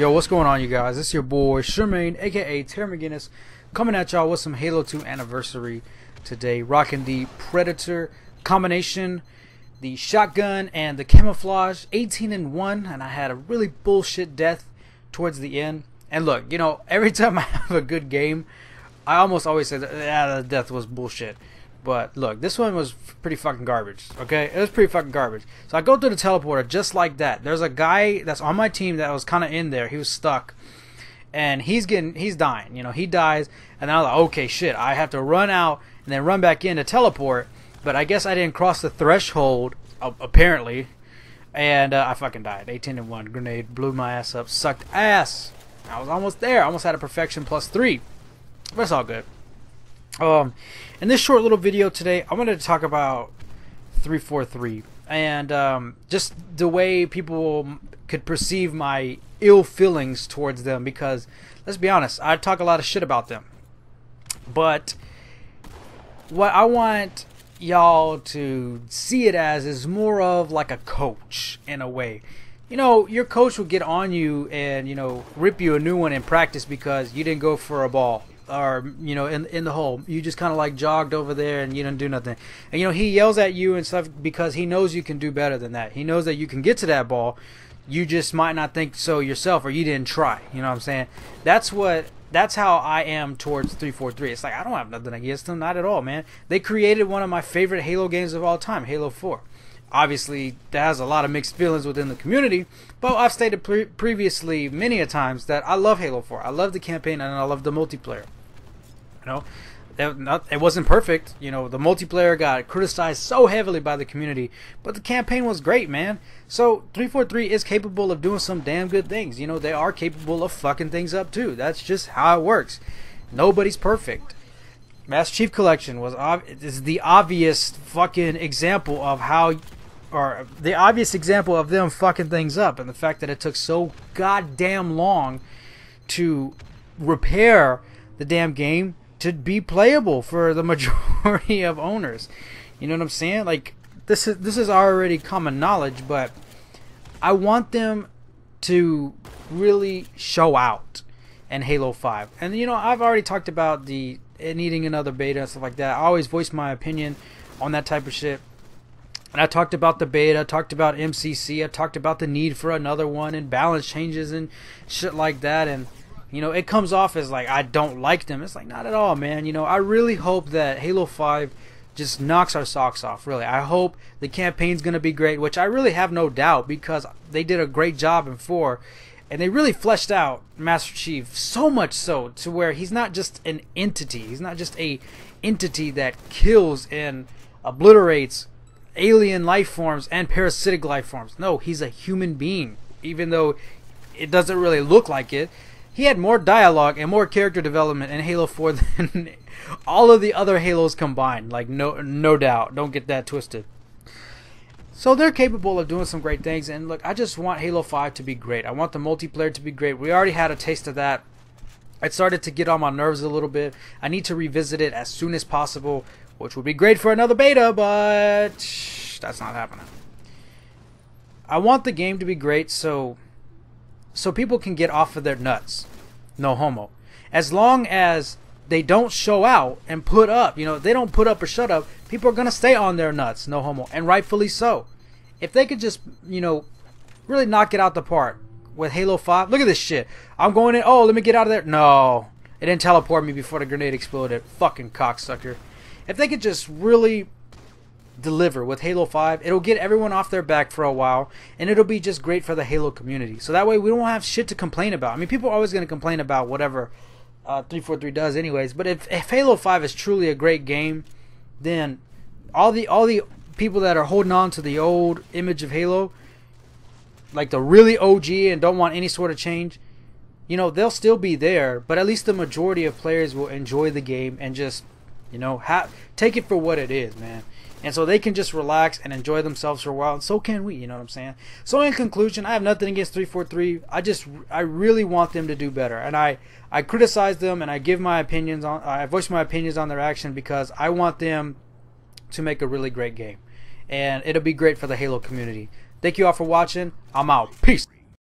Yo, what's going on, you guys? It's your boy Suremaine, aka Terry McGinnis, coming at y'all with some Halo 2 anniversary today. Rocking the Predator combination, the shotgun, and the camouflage. 18 and 1, and I had a really bullshit death towards the end. And look, you know, every time I have a good game, I almost always say that yeah, the death was bullshit. But look, this one was pretty fucking garbage. Okay, it was pretty fucking garbage. So I go through the teleporter just like that. There's a guy that's on my team that was kind of in there. He was stuck, and he's getting he's dying. You know, he dies, and I'm like, okay, shit, I have to run out and then run back in to teleport. But I guess I didn't cross the threshold apparently, and uh, I fucking died. 18 and one grenade blew my ass up, sucked ass. I was almost there. I almost had a perfection plus three, but it's all good. Um, in this short little video today, I wanted to talk about 343 and um, just the way people could perceive my ill feelings towards them because let's be honest, I talk a lot of shit about them. But what I want y'all to see it as is more of like a coach in a way. You know, your coach will get on you and, you know, rip you a new one in practice because you didn't go for a ball or you know in in the hole. You just kind of like jogged over there and you didn't do nothing. And you know he yells at you and stuff because he knows you can do better than that. He knows that you can get to that ball. You just might not think so yourself or you didn't try. You know what i'm saying? That's what that's how i am towards 343 it's like i don't have nothing against them. Not at all man. They created one of my favorite halo games of all time halo 4 obviously that has a lot of mixed feelings within the community but i've stated pre- previously many a times that i love halo 4 i love the campaign and i love the multiplayer you know, it, not, it wasn't perfect. You know, the multiplayer got criticized so heavily by the community, but the campaign was great, man. So 343 is capable of doing some damn good things. You know, they are capable of fucking things up too. That's just how it works. Nobody's perfect. Master Chief Collection was ob- is the obvious fucking example of how or the obvious example of them fucking things up and the fact that it took so goddamn long to repair the damn game to be playable for the majority of owners. You know what I'm saying? Like this is this is already common knowledge, but I want them to really show out in Halo 5. And you know, I've already talked about the needing another beta and stuff like that. I always voice my opinion on that type of shit. And I talked about the beta, I talked about MCC, I talked about the need for another one and balance changes and shit like that and you know, it comes off as like I don't like them. It's like not at all, man. You know, I really hope that Halo 5 just knocks our socks off, really. I hope the campaign's going to be great, which I really have no doubt because they did a great job in 4 and they really fleshed out Master Chief so much so to where he's not just an entity. He's not just a entity that kills and obliterates alien life forms and parasitic life forms. No, he's a human being, even though it doesn't really look like it he had more dialogue and more character development in Halo 4 than all of the other Halos combined. Like no no doubt. Don't get that twisted. So they're capable of doing some great things and look, I just want Halo 5 to be great. I want the multiplayer to be great. We already had a taste of that. It started to get on my nerves a little bit. I need to revisit it as soon as possible, which would be great for another beta, but that's not happening. I want the game to be great, so so people can get off of their nuts. No homo. As long as they don't show out and put up, you know, they don't put up or shut up, people are going to stay on their nuts. No homo. And rightfully so. If they could just, you know, really knock it out the park with Halo 5. Look at this shit. I'm going in. Oh, let me get out of there. No. It didn't teleport me before the grenade exploded. Fucking cocksucker. If they could just really deliver with Halo 5. It'll get everyone off their back for a while, and it'll be just great for the Halo community. So that way we don't have shit to complain about. I mean, people are always going to complain about whatever uh, 343 does, anyways. But if, if Halo 5 is truly a great game, then all the all the people that are holding on to the old image of Halo, like the really OG and don't want any sort of change, you know, they'll still be there. But at least the majority of players will enjoy the game and just, you know, ha- take it for what it is, man and so they can just relax and enjoy themselves for a while and so can we you know what i'm saying? So in conclusion i have nothing against 343 i just i really want them to do better and i i criticize them and i give my opinions on i voice my opinions on their action because i want them to make a really great game. And it'll be great for the halo community. Thank you all for watching. I'm out. Peace